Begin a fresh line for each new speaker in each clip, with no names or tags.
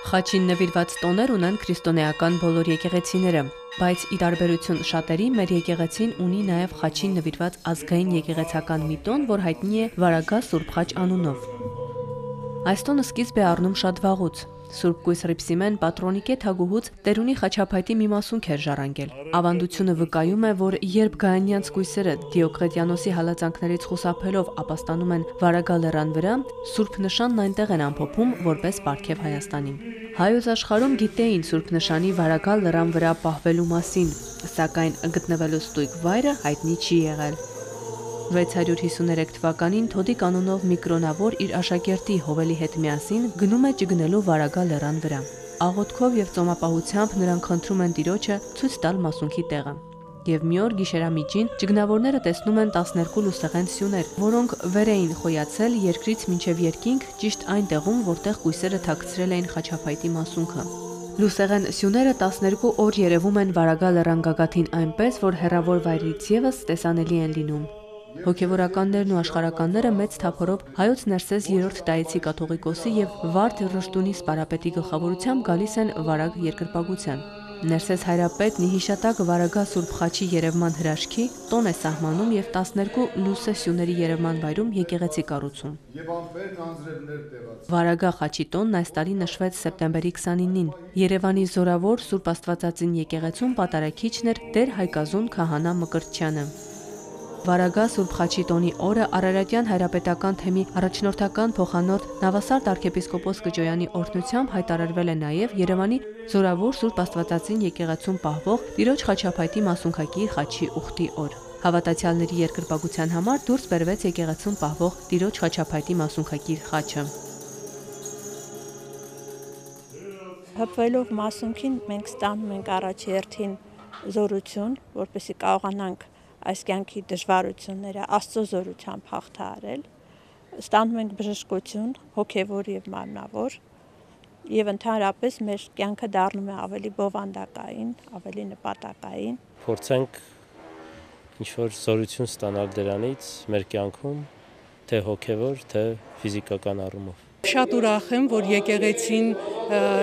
Խաչին նվիրված տոներ ունեն քրիստոնեական բոլոր եկեղեցիները, բայց ի տարբերություն շատերի, մեր եկեղեցին ունի նաև խաչին նվիրված ազգային եկեղեցական մի տոն, որ հայտնի է Վարագա Սուրբ Խաչ անունով։ Այս տոնը սկիզբ է առնում շատ վաղուց։ Սուրբ Կույս Հռիփսիմեն պատրոնիկե թագուհուց Տերունի խաչապայտի մի մասունք էր ժառանգել։ Ավանդությունը վկայում է, որ երբ Գայանյանց կույսերը Դիոկլետիանոսի հալածանքներից խուսափելով ապաստանում են Վարագա լեռան վրա, Սուրբ նշանն այնտեղ են ամփոփում որպես Պարքև Հայաստանին։ Հայոց աշխարհում գիտեին Սուրբ նշանի Վարագա լեռան վրա պահվելու մասին, սակայն գտնվելու ստույգ վայրը հայտնի չի եղել։ 653 թվականին Թոդի կանոնով Միկրոնավոր իր աշակերտի Հովելի հետ միասին գնում է ճգնելու Վարագա լեռան վրա։ Աղոթքով եւ ծոմապահությամբ նրանք խնդրում են Տիրոջը ցույց տալ մասունքի տեղը։ Եվ մի օր գիշերամիջին ճգնավորները տեսնում են 12 լուսեղեն սյուներ, որոնք վեր էին խոյացել երկրից մինչև երկինք, ճիշտ այն տեղում, որտեղ կույսերը թաքցրել էին խաչապայտի մասունքը։ Լուսեղեն սյուները 12 օր երևում են Վարագա լեռան գագաթին այնպես, որ հերավոր վայրից եւս տեսանելի են լինում։ Հոգևորականներն ու աշխարականները մեծ թափորով հայոց Ներսես 3-րդ տայեցի կաթողիկոսի եւ Վարդ Ռշտունի սպարապետի գլխավորությամբ գալիս են Վարագ երկրպագության։ Ներսես հայրապետ Նիհիշատակ Վարագա Սուրբ Խաչի Երևման հրաշքի տոն է սահմանում եւ 12 լուսե սյուների Երևման վայրում եկեղեցի կառուցում։ Վարագա Խաչի տոնն այս տարի նշվեց սեպտեմբերի 29-ին։ Երևանի Զորավոր Սուրբ Աստվածածին եկեղեցում պատարակիչն էր Տեր Հայկազուն Քահանա Մկրտչյանը։ Վարագա Սուրբ Խաչի տոնի օրը Արարատյան հայրապետական թեմի առաջնորդական փոխանորդ Նավասարդ arczepiskopos Կճոյանի օրհնությամբ հայտարարվել է նաև Երևանի Զորավոր Սուրբ Աստվածածին եկեղեցում պահվող Տիրոջ Խաչապայտի մասունքակիր խաչի ուխտի օր։ Հավատացյալների երկրպագության համար դուրս բերվեց եկեղեցում պահվող Տիրոջ Խաչապայտի մասունքակիր խաչը։
Հպվելով մասունքին մենք ստանում ենք առաջերտին զորություն, որպեսզի կարողանանք այս կյանքի դժվարությունները Աստծո զորությամբ հաղթահարել, ստանում ենք բժշկություն հոգևոր եւ մարմնավոր եւ ընդհանրապես մեր կյանքը դառնում է ավելի բովանդակային, ավելի նպատակային։
Փորձենք ինչ որ զորություն ստանալ դրանից մեր կյանքում, թե հոգևոր, թե ֆիզիկական առումով։
Շատ ուրախ եմ, որ եկեղեցին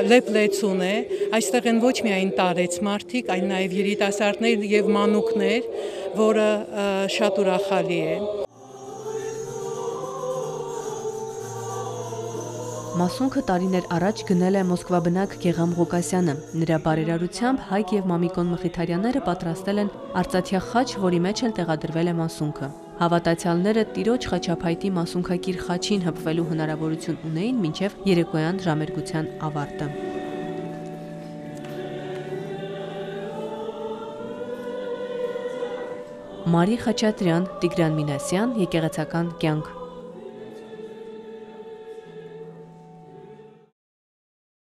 լեփլեցուն է։ Այստեղ են ոչ միայն տարեց մարդիկ, այլ նաև երիտասարդներ եւ մանուկներ, որը շատ ուրախալի է։
Մասունքը տարիներ առաջ գնել է Մոսկվա բնակ Գեգամ Ղուկասյանը։ Նրա բարերարությամբ Հայկ եւ Մամիկոն Մխիթարյանները պատրաստել են արծաթյա խաչ, որի մեջ էլ տեղադրվել է մասունքը։ Հավատացյալները Տիրոջ խաչապայտի մասունքակիր խաչին հպվելու հնարավորություն ունեին մինչև երեկոյան ժամերգության ավարտը։ Մարի Խաչատրյան, Տիգրան Մինասյան, Եկեղեցական կյանք